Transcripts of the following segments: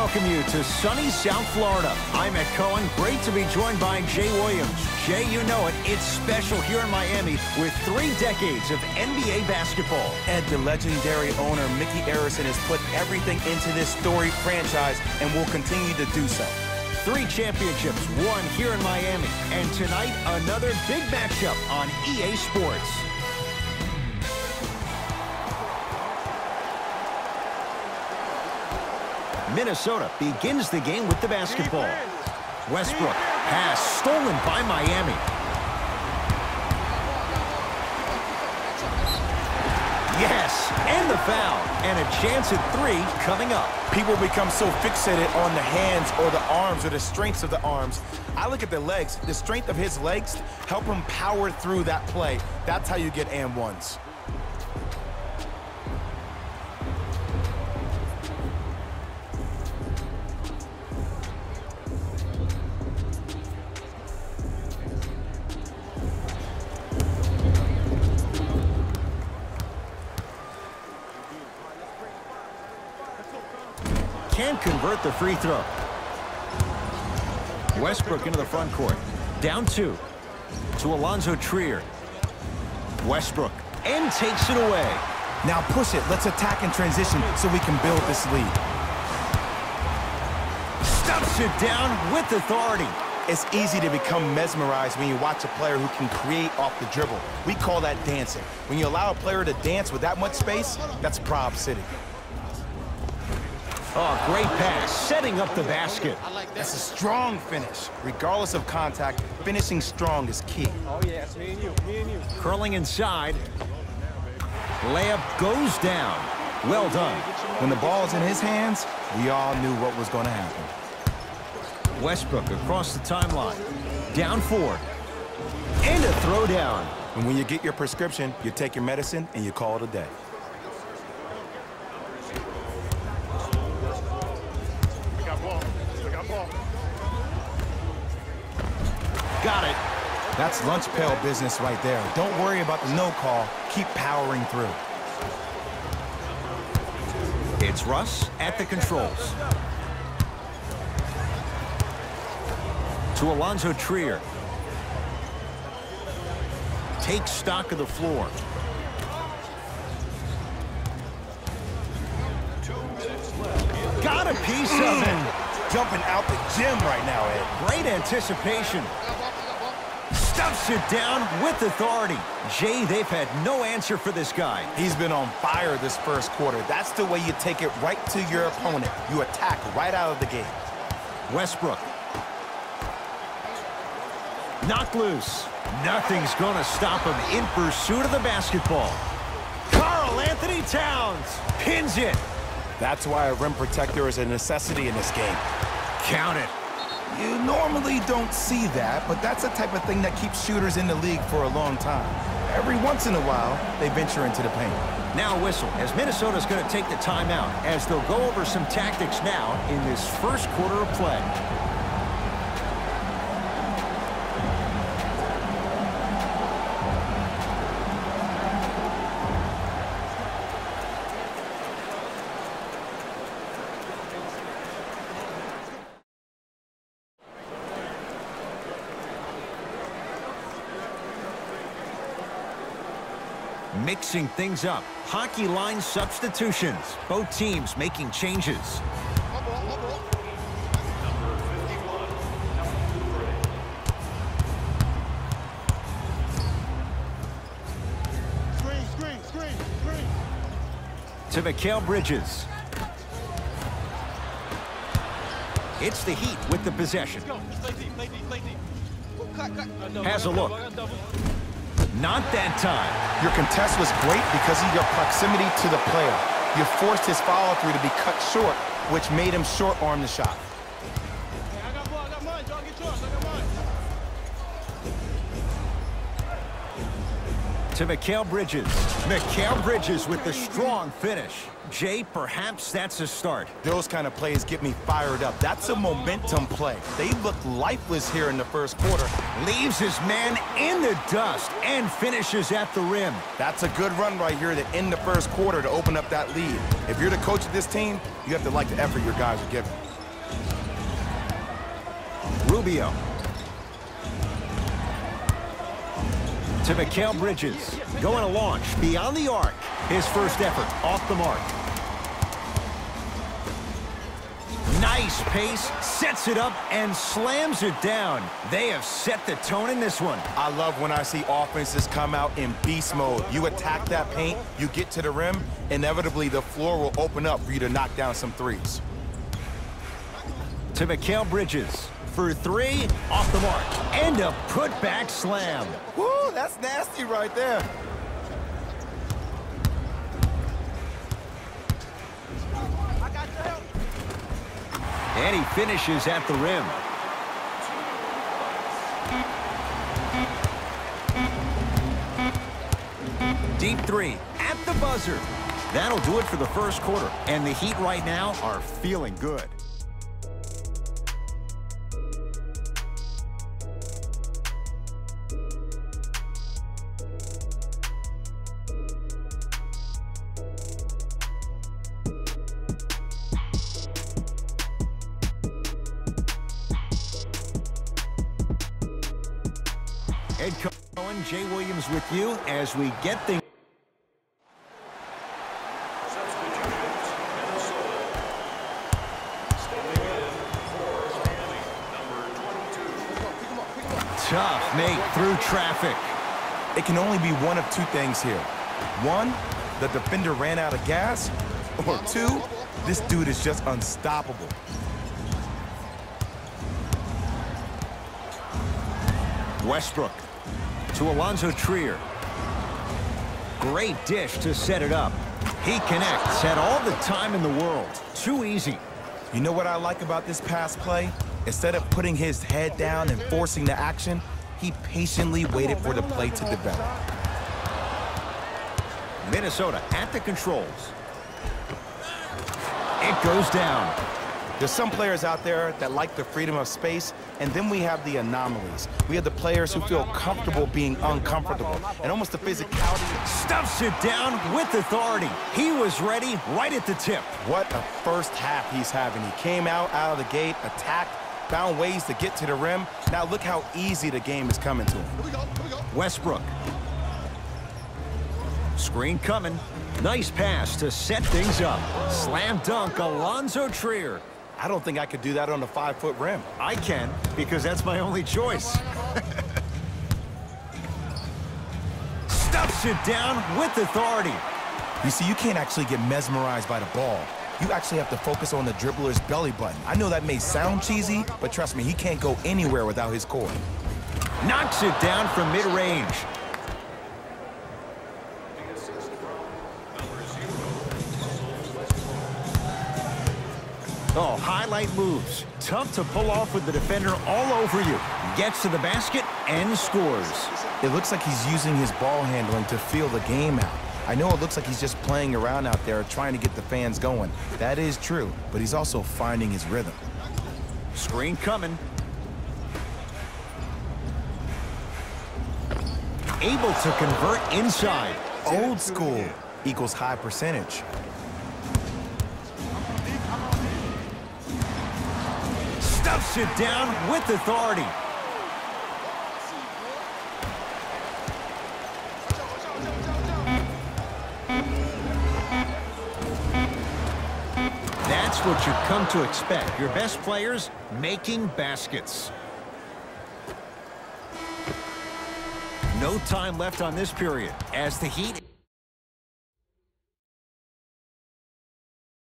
welcome you to sunny South Florida. I'm Ed Cohen. Great to be joined by Jay Williams. Jay, you know it. It's special here in Miami with three decades of NBA basketball. Ed, the legendary owner, Micky Arison, has put everything into this storied franchise and will continue to do so. Three championships one here in Miami. And tonight, another big matchup on EA Sports. Minnesota begins the game with the basketball. Westbrook pass stolen by Miami. Yes, and the foul. And a chance at three coming up. People become so fixated on the hands or the arms or the strengths of the arms. I look at the legs. The strength of his legs help him power through that play. That's how you get and ones. Can't convert the free throw. Westbrook into the front court. Down two. To Alonzo Trier. Westbrook. And takes it away. Now push it. Let's attack in transition so we can build this lead. Stuffs it down with authority. It's easy to become mesmerized when you watch a player who can create off the dribble. We call that dancing. When you allow a player to dance with that much space, that's Prob City. Oh, great pass, setting up the basket. That's a strong finish. Regardless of contact, finishing strong is key. Oh, yeah, it's me and you, me and you. Curling inside. Layup goes down. Well done. When the ball is in his hands, we all knew what was going to happen. Westbrook across the timeline. Down four. And a throwdown. And when you get your prescription, you take your medicine and you call it a day. Got it. That's lunch pail business right there. Don't worry about the no call. Keep powering through. It's Russ at the controls. To Alonzo Trier. Takes stock of the floor. Got a piece of it. Mm. Jumping out the gym right now, Ed. Great anticipation. Stuffs it down with authority. Jay, they've had no answer for this guy. He's been on fire this first quarter. That's the way you take it right to your opponent. You attack right out of the gate. Westbrook. Knocked loose. Nothing's going to stop him in pursuit of the basketball. Karl-Anthony Towns pins it. That's why a rim protector is a necessity in this game. Count it. You normally don't see that, but that's the type of thing that keeps shooters in the league for a long time. Every once in a while, they venture into the paint. Now whistle as Minnesota's going to take the timeout as they'll go over some tactics now in this first quarter of play. Mixing things up. Hockey line substitutions. Both teams making changes. Screen, screen, screen, screen. To Mikal Bridges. It's the Heat with the possession. Go. Play deep, play deep, play deep. Ooh, cut, cut. I double, Has I a double, look. I double. Not that time. Your contest was great because of your proximity to the player. You forced his follow-through to be cut short, which made him short-arm the shot. To Mikal Bridges. Mikal Bridges with the strong finish. Jay, perhaps that's a start. Those kind of plays get me fired up. That's a momentum play. They looked lifeless here in the first quarter. Leaves his man in the dust and finishes at the rim. That's a good run right here to end the first quarter to open up that lead. If you're the coach of this team, you have to like the effort your guys are giving. Rubio. To Mikal Bridges. Going to launch beyond the arc. His first effort off the mark. Nice pace, sets it up, and slams it down. They have set the tone in this one. I love when I see offenses come out in beast mode. You attack that paint, you get to the rim, inevitably the floor will open up for you to knock down some threes. To Mikal Bridges. For three, off the mark. And a putback slam. Woo, that's nasty right there. And he finishes at the rim. Deep three at the buzzer. That'll do it for the first quarter. And the Heat right now are feeling good. Ed Cohen, Jay Williams with you as we get things. Tough make through traffic. It can only be one of two things here. One, the defender ran out of gas, or two, this dude is just unstoppable. Westbrook to Alonzo Trier. Great dish to set it up. He connects, had all the time in the world. Too easy. You know what I like about this pass play? Instead of putting his head down and forcing the action, he patiently waited for the play to develop. Minnesota at the controls. It goes down. There's some players out there that like the freedom of space, and then we have the anomalies. We have the players who feel comfortable being uncomfortable, and almost the physicality. Stuffs it down with authority. He was ready right at the tip. What a first half he's having. He came out out of the gate, attacked, found ways to get to the rim. Now look how easy the game is coming to him. Westbrook. Screen coming. Nice pass to set things up. Slam dunk, Alonzo Trier. I don't think I could do that on a five-foot rim. I can, because that's my only choice. Stuffs it down with authority. You see, you can't actually get mesmerized by the ball. You actually have to focus on the dribbler's belly button. I know that may sound cheesy, but trust me, he can't go anywhere without his core. Knocks it down from mid-range. Oh, highlight moves. Tough to pull off with the defender all over you. Gets to the basket and scores. It looks like he's using his ball handling to feel the game out. I know it looks like he's just playing around out there trying to get the fans going. That is true, but he's also finding his rhythm. Screen coming. Able to convert inside. Old school equals high percentage. Stuffs it down with authority. That's what you come to expect. Your best players making baskets. No time left on this period as the Heat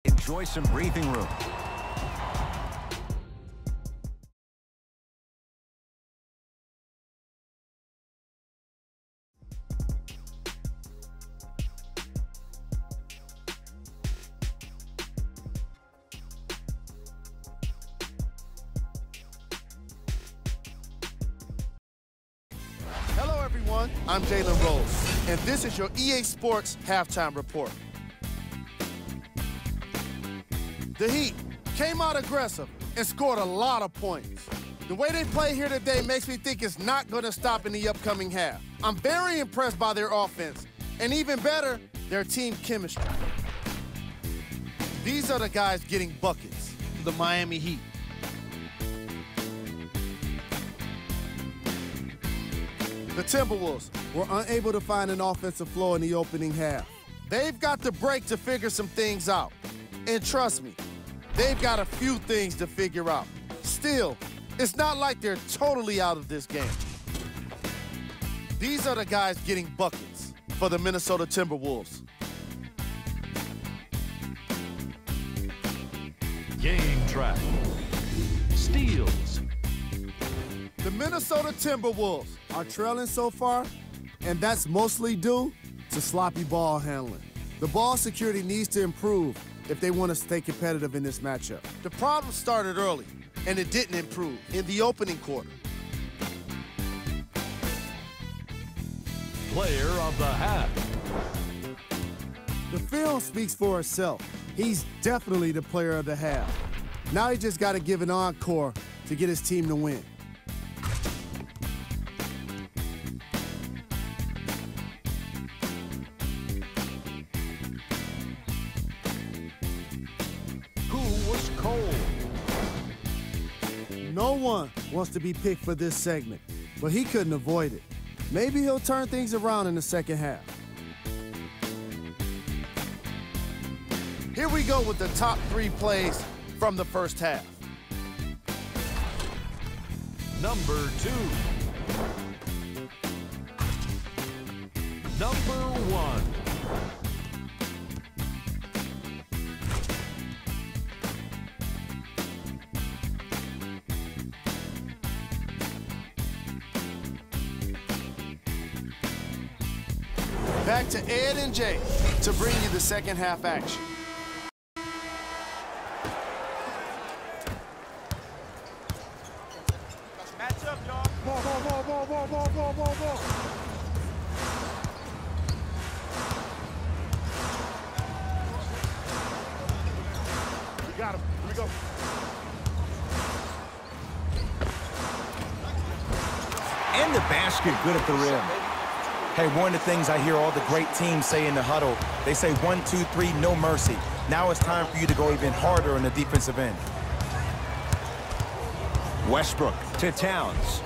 enjoy some breathing room. is your EA Sports Halftime Report. The Heat came out aggressive and scored a lot of points. The way they play here today makes me think it's not going to stop in the upcoming half. I'm very impressed by their offense, and even better, their team chemistry. These are the guys getting buckets, the Miami Heat. The Timberwolves were unable to find an offensive flow in the opening half. They've got the break to figure some things out. And trust me, they've got a few things to figure out. Still, it's not like they're totally out of this game. These are the guys getting buckets for the Minnesota Timberwolves. Game track. Steals. The Minnesota Timberwolves are trailing so far, and that's mostly due to sloppy ball handling. The ball security needs to improve if they want to stay competitive in this matchup. The problem started early, and it didn't improve in the opening quarter. Player of the half. The film speaks for itself. He's definitely the player of the half. Now he just got to give an encore to get his team to win. To be picked for this segment, but he couldn't avoid it. Maybe he'll turn things around in the second half. Here we go with the top three plays from the first half. Number two. Number one. back to Ed and Jay to bring you the second half action. good at the rim. Hey, one of the things I hear all the great teams say in the huddle, they say one, two, three, no mercy. Now it's time for you to go even harder on the defensive end. Westbrook to Towns.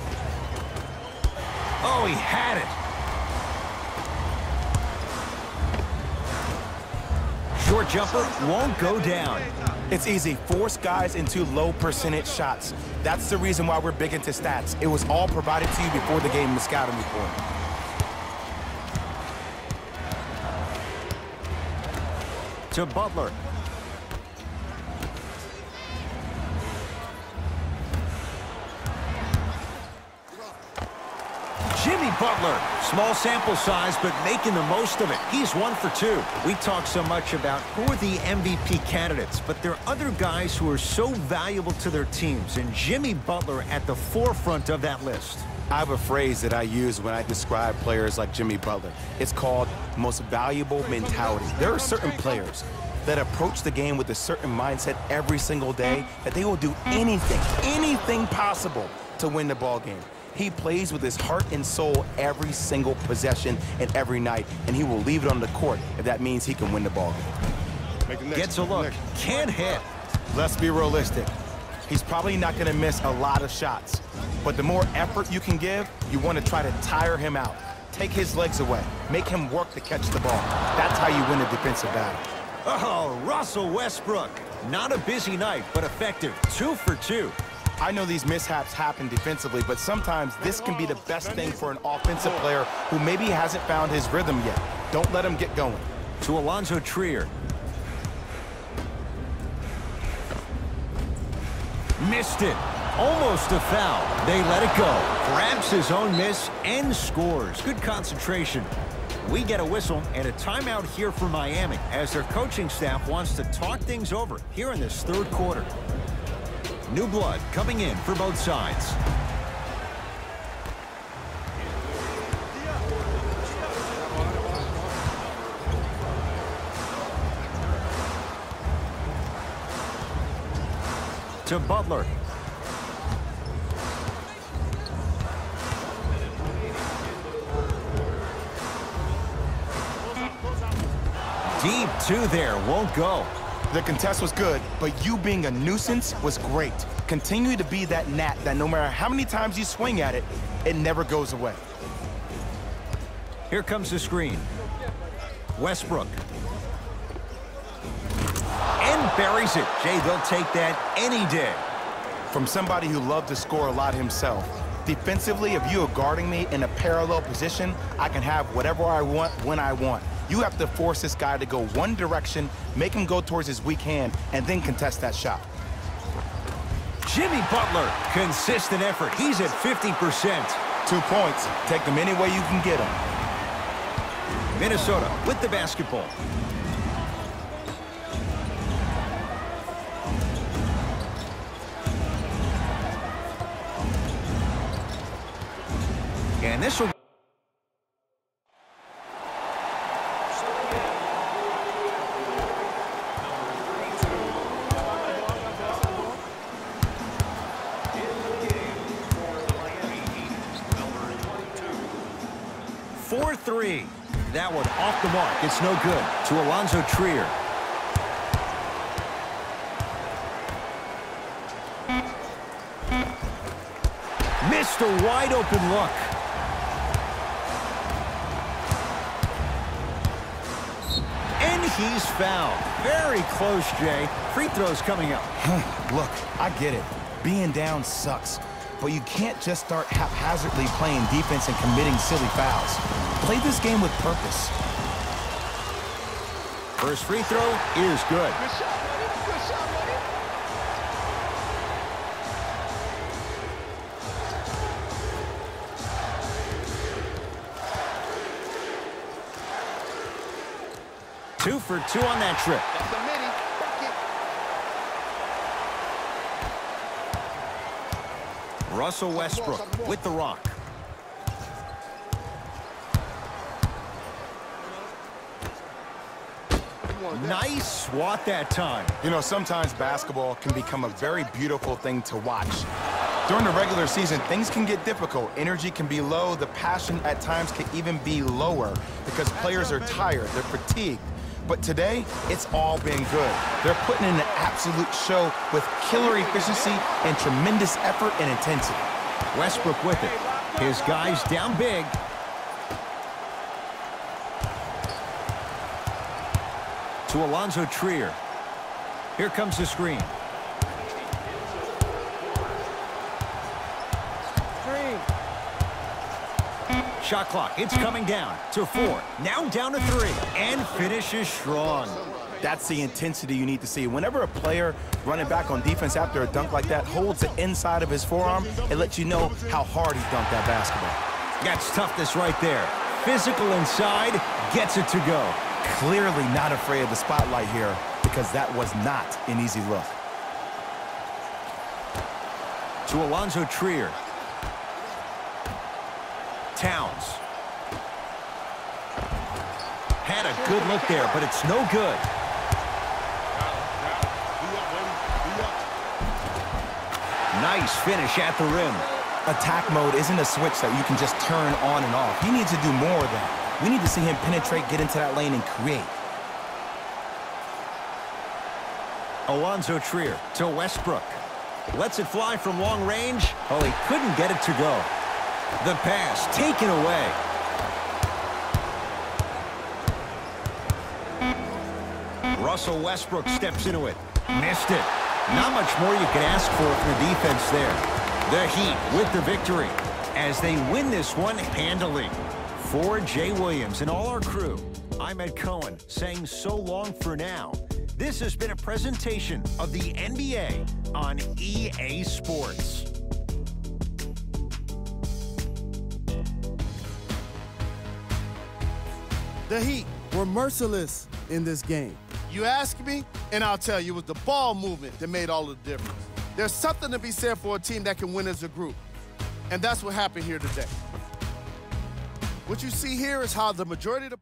Oh, he had it. Short jumper won't go down. It's easy. Force guys into low percentage shots. That's the reason why we're big into stats. It was all provided to you before the game in the scouting report. To Butler. Jimmy Butler. Small sample size, but making the most of it. He's one for two. We talk so much about who are the MVP candidates, but there are other guys who are so valuable to their teams, and Jimmy Butler at the forefront of that list. I have a phrase that I use when I describe players like Jimmy Butler. It's called most valuable mentality. There are certain players that approach the game with a certain mindset every single day that they will do anything, anything possible to win the ball game. He plays with his heart and soul every single possession and every night, and he will leave it on the court if that means he can win the ball game. Gets a look. Can't hit. Let's be realistic. He's probably not going to miss a lot of shots. But the more effort you can give, you want to try to tire him out. Take his legs away. Make him work to catch the ball. That's how you win a defensive battle. Oh, Russell Westbrook. Not a busy night, but effective. Two for two. I know these mishaps happen defensively, but sometimes this can be the best thing for an offensive player who maybe hasn't found his rhythm yet. Don't let him get going. To Alonzo Trier. Missed it. Almost a foul. They let it go. Grabs his own miss and scores. Good concentration. We get a whistle and a timeout here for Miami as their coaching staff wants to talk things over here in this third quarter. New blood coming in for both sides. To Butler. Deep two there, won't go. The contest was good, but you being a nuisance was great. Continue to be that gnat that no matter how many times you swing at it, it never goes away. Here comes the screen. Westbrook. And buries it. Jay, they'll take that any day. From somebody who loved to score a lot himself, defensively, if you are guarding me in a parallel position, I can have whatever I want when I want. You have to force this guy to go one direction, make him go towards his weak hand, and then contest that shot. Jimmy Butler, consistent effort. He's at 50%. Two points. Take them any way you can get them. Minnesota with the basketball. Three. That one off the mark. It's no good. To Alonzo Trier. Missed a wide open look. And he's fouled. Very close, Jay. Free throws coming up. Look, I get it. Being down sucks. But you can't just start haphazardly playing defense and committing silly fouls. Play this game with purpose. First free throw is good. Good shot, buddy. Good shot, buddy. Two for two on that trip. That's a mini. Bucket. Russell Westbrook with the rock. Nice swat that time. You know, sometimes basketball can become a very beautiful thing to watch. During the regular season, things can get difficult. Energy can be low. The passion at times can even be lower because players are tired. They're fatigued. But today, it's all been good. They're putting in an absolute show with killer efficiency and tremendous effort and intensity. Westbrook with it. His guys down big. To Alonzo Trier. Here comes the screen. Shot clock. It's coming down to four. Now down to three. And finishes strong. That's the intensity you need to see. Whenever a player running back on defense after a dunk like that holds the inside of his forearm, it lets you know how hard he dunked that basketball. That's toughness right there. Physical inside, gets it to go. Clearly not afraid of the spotlight here because that was not an easy look. To Alonzo Trier. Towns. Had a good look there, but it's no good. Nice finish at the rim. Attack mode isn't a switch that you can just turn on and off. He needs to do more of that. We need to see him penetrate, get into that lane, and create. Alonzo Trier to Westbrook. Lets it fly from long range. Oh, he couldn't get it to go. The pass taken away. Russell Westbrook steps into it. Missed it. Not much more you can ask for from the defense there. The Heat with the victory as they win this one handily. For Jay Williams and all our crew, I'm Ed Cohen saying so long for now. This has been a presentation of the NBA on EA Sports. The Heat were merciless in this game. You ask me, and I'll tell you, it was the ball movement that made all the difference. There's something to be said for a team that can win as a group. And that's what happened here today. What you see here is how the majority of the